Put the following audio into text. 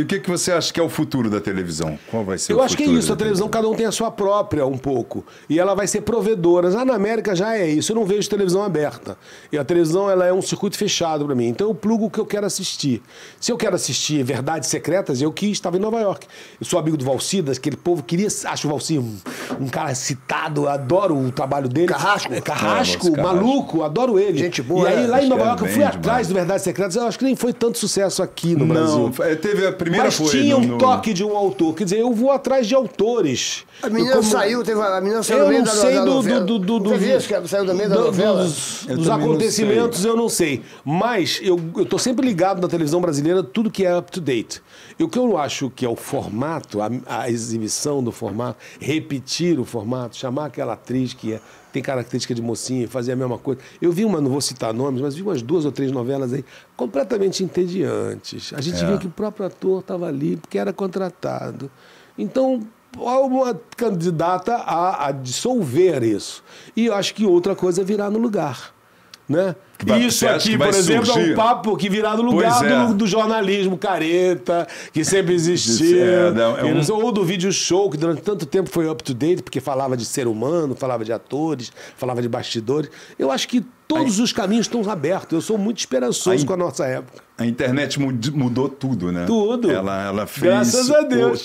E o que, que você acha que é o futuro da televisão? Qual vai ser Eu o acho que é isso, a televisão cada um tem a sua própria um pouco. E ela vai ser provedora. Já na América já é isso. Eu não vejo televisão aberta. E a televisão ela é um circuito fechado para mim. Então eu plugo o que eu quero assistir. Se eu quero assistir Verdades Secretas, eu quis, estava em Nova York. Eu sou amigo do Valcidas, aquele povo queria. Acho o Valci um, um cara citado, adoro o trabalho dele. Carrasco. É, carrasco, É, Carrasco. maluco, adoro ele. Gente boa, E aí né? lá em Nova York eu fui bem atrás demais. do Verdades Secretas. Eu acho que nem foi tanto sucesso aqui no Brasil. Não, é, teve a primeira Mas foi tinha no- um no- toque de um autor. Quer dizer, eu vou atrás de autores. A menina Eu como- saiu, teve a menina saiu Eu no meio não da, sei da do, novela. do, do, do, Você viu isso, que saiu do meio da do- novela? Dos, Eu dos também não acontecimentos eu não sei. Mas eu, eu tô sempre ligado na televisão brasileira, tudo que é up to date. E o que eu acho que é o formato, a, a exibição do formato, repetir o formato, chamar aquela atriz que é, tem característica de mocinha e fazer a mesma coisa. Eu vi uma, não vou citar nomes, mas vi umas duas ou três novelas aí completamente entediantes. A gente É. via que o próprio ator estava ali porque era contratado. Então, há uma candidata a, a dissolver isso. E eu acho que outra coisa virá no lugar. Né? Vai- isso aqui, por exemplo, é surgir? um papo que virá no lugar é. do, do jornalismo careta, que sempre existiu. É, não, é um- Ou do vídeo show, que durante tanto tempo foi up to date, porque falava de ser humano, falava de atores, falava de bastidores. Eu acho que todos os caminhos estão abertos. Eu sou muito esperançoso Aí- com a nossa época. A internet mud- mudou tudo, né? Tudo. Ela, ela fez. Graças a Deus.